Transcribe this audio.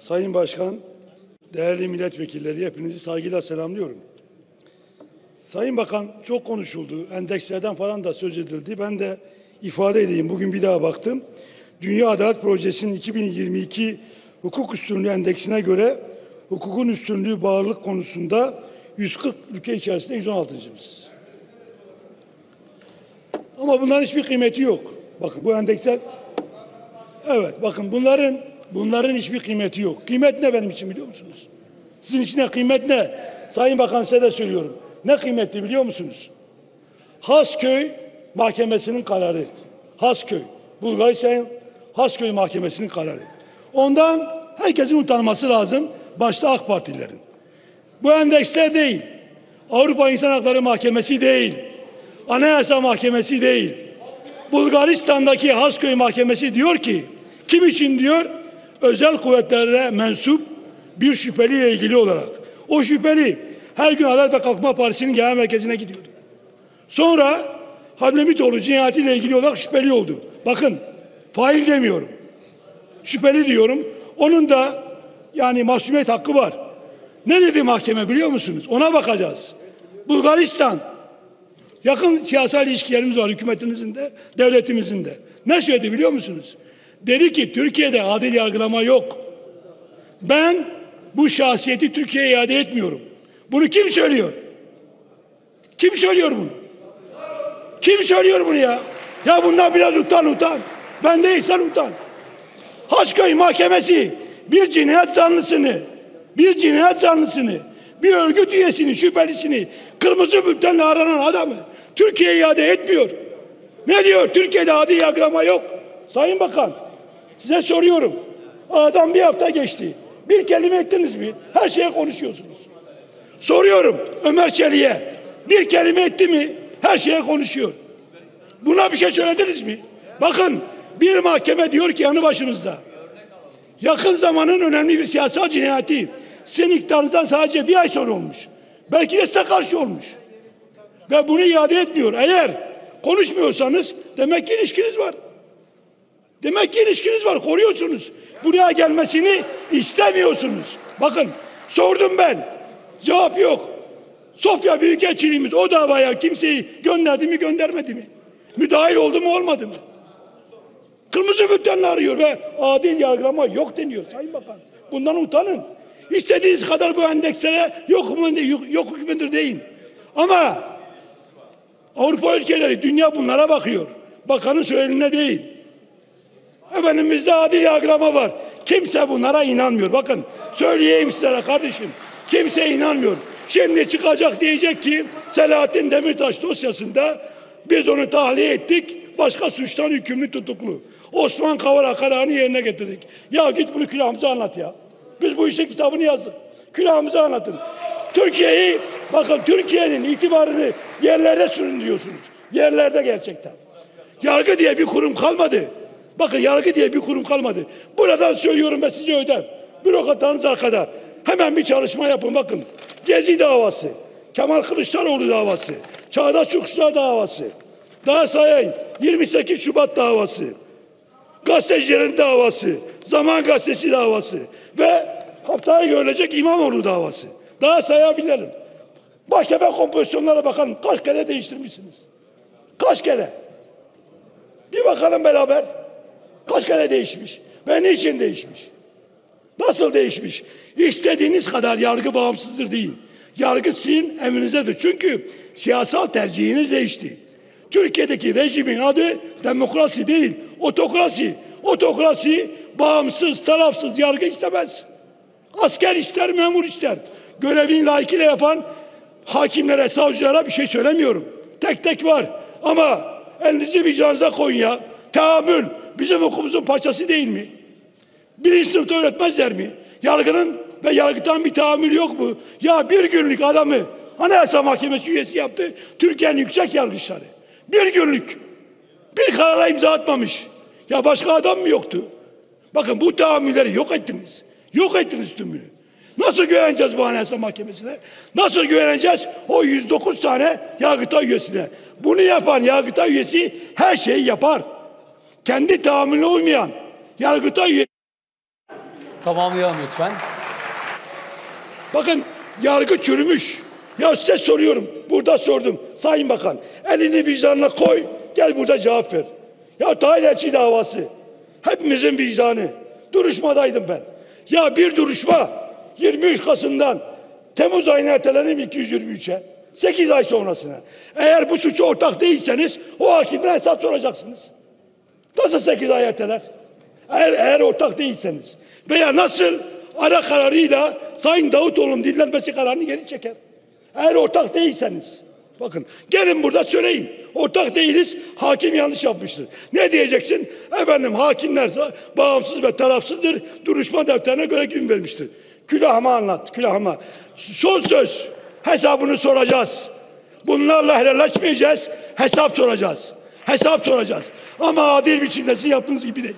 Sayın Başkan, değerli milletvekilleri hepinizi saygıyla selamlıyorum. Sayın Bakan çok konuşuldu. Endekslerden falan da söz edildi. Ben de ifade edeyim. Bugün bir daha baktım. Dünya Adalet Projesi'nin 2022 hukuk üstünlüğü endeksine göre hukukun üstünlüğü bağlılık konusunda 140 ülke içerisinde 116.'cımız. Ama bunların hiçbir kıymeti yok. Bakın bu endeksler Evet bakın bunların bunların hiçbir kıymeti yok. Kıymet ne benim için biliyor musunuz? Sizin için ne kıymet ne? Sayın Bakan size de söylüyorum. Ne kıymetli biliyor musunuz? Hasköy Mahkemesi'nin kararı. Hasköy. Bulgaristan Hasköy Mahkemesi'nin kararı. Ondan herkesin utanması lazım. Başta AK Partililerin. Bu endeksler değil. Avrupa İnsan Hakları Mahkemesi değil. Anayasa Mahkemesi değil. Bulgaristan'daki Hasköy Mahkemesi diyor ki kim için diyor özel kuvvetlere mensup bir şüpheliyle ilgili olarak. O şüpheli her gün Adalet ve Kalkınma Partisi'nin genel merkezine gidiyordu. Sonra Hablemitoğlu cinayetiyle ilgili olarak şüpheli oldu. Bakın fail demiyorum. Şüpheli diyorum. Onun da yani masumiyet hakkı var. Ne dedi mahkeme biliyor musunuz? Ona bakacağız. Bulgaristan Yakın siyasal ilişkilerimiz var hükümetimizin de, devletimizin de. Ne söyledi biliyor musunuz? Dedi ki Türkiye'de adil yargılama yok. Ben bu şahsiyeti Türkiye'ye iade etmiyorum. Bunu kim söylüyor? Kim söylüyor bunu? Kim söylüyor bunu ya? Ya bundan biraz utan utan. Ben değilsen utan. Haçköy Mahkemesi bir cinayet zanlısını, bir cinayet zanlısını, bir örgüt üyesini, şüphelisini, kırmızı bültenle aranan adamı Türkiye iade etmiyor. Ne diyor? Türkiye'de adil yargılama yok. Sayın Bakan size soruyorum. Adam bir hafta geçti. Bir kelime ettiniz mi? Her şeye konuşuyorsunuz. Soruyorum Ömer Çelik'e. Bir kelime etti mi? Her şeye konuşuyor. Buna bir şey söylediniz mi? Bakın bir mahkeme diyor ki yanı başımızda. Yakın zamanın önemli bir siyasal cinayeti sizin iktidarınızdan sadece bir ay sonra olmuş. Belki de size karşı olmuş. Ve bunu iade etmiyor. Eğer konuşmuyorsanız demek ki ilişkiniz var. Demek ki ilişkiniz var. Koruyorsunuz. Buraya gelmesini istemiyorsunuz. Bakın sordum ben. Cevap yok. Sofya Büyükelçiliğimiz o davaya kimseyi gönderdi mi göndermedi mi? Müdahil oldu mu olmadı mı? Kırmızı bültenle arıyor ve adil yargılama yok deniyor Sayın Bakan. Bundan utanın. İstediğiniz kadar bu endekslere yok, yok, yok hükümdür deyin. Ama Avrupa ülkeleri dünya bunlara bakıyor. Bakanın söylediğine değil. Efendim bizde adil yargılama var. Kimse bunlara inanmıyor. Bakın söyleyeyim sizlere kardeşim. Kimse inanmıyor. Şimdi çıkacak diyecek ki Selahattin Demirtaş dosyasında biz onu tahliye ettik. Başka suçtan hükümlü tutuklu. Osman Kavala kararını yerine getirdik. Ya git bunu külahımıza anlat ya. Biz bu işin kitabını yazdık. Külahımıza anlatın. Türkiye'yi bakın Türkiye'nin itibarını yerlerde sürün diyorsunuz. Yerlerde gerçekten. Yargı diye bir kurum kalmadı. Bakın yargı diye bir kurum kalmadı. Buradan söylüyorum ve size öder. Bürokratlarınız arkada. Hemen bir çalışma yapın bakın. Gezi davası, Kemal Kılıçdaroğlu davası, Çağdaş Çokuşlar davası, daha sayayım 28 Şubat davası, gazetecilerin davası, Zaman Gazetesi davası ve haftaya görülecek İmamoğlu davası. Daha sayabilirim. Mahkeme kompozisyonlara bakın kaç kere değiştirmişsiniz. Kaç kere? Bir bakalım beraber. Kaç kere değişmiş? Ve niçin değişmiş? Nasıl değişmiş? İstediğiniz kadar yargı bağımsızdır değil. Yargı sizin emrinizdedir. Çünkü siyasal tercihiniz değişti. Türkiye'deki rejimin adı demokrasi değil, otokrasi. Otokrasi bağımsız, tarafsız yargı istemez. Asker ister, memur ister. Görevini layıkıyla yapan hakimlere, savcılara bir şey söylemiyorum. Tek tek var. Ama elinizi vicdanınıza koyun ya. Tahammül bizim okulumuzun parçası değil mi? Birinci sınıfta öğretmezler mi? Yargının ve yargıtan bir tahammül yok mu? Ya bir günlük adamı Anayasa Mahkemesi üyesi yaptı. Türkiye'nin yüksek yargıçları. Bir günlük. Bir karara imza atmamış. Ya başka adam mı yoktu? Bakın bu tahammülleri yok ettiniz. Yok ettiniz tümünü. Nasıl güveneceğiz bu Anayasa Mahkemesi'ne? Nasıl güveneceğiz o 109 tane Yargıtay üyesine? Bunu yapan Yargıtay üyesi her şeyi yapar. Kendi tahammülüne uymayan Yargıtay üyesi Tamamlayalım lütfen. Bakın yargı çürümüş. Ya size soruyorum. Burada sordum. Sayın Bakan elini vicdanına koy. Gel burada cevap ver. Ya Tahir Elçi davası. Hepimizin vicdanı. Duruşmadaydım ben. Ya bir duruşma 23 Kasım'dan Temmuz ayına ertelenim 223'e. 8 ay sonrasına. Eğer bu suça ortak değilseniz o hakimden hesap soracaksınız. Nasıl 8 ay erteler? Eğer, eğer ortak değilseniz. Veya nasıl ara kararıyla Sayın Davutoğlu'nun dinlenmesi kararını geri çeker. Eğer ortak değilseniz. Bakın gelin burada söyleyin. Ortak değiliz. Hakim yanlış yapmıştır. Ne diyeceksin? Efendim hakimler bağımsız ve tarafsızdır. Duruşma defterine göre gün vermiştir. Külahıma anlat. Külahıma. Son söz. Hesabını soracağız. Bunlarla helalleşmeyeceğiz. Hesap soracağız. Hesap soracağız. Ama adil biçimde sizin yaptığınız gibi değil.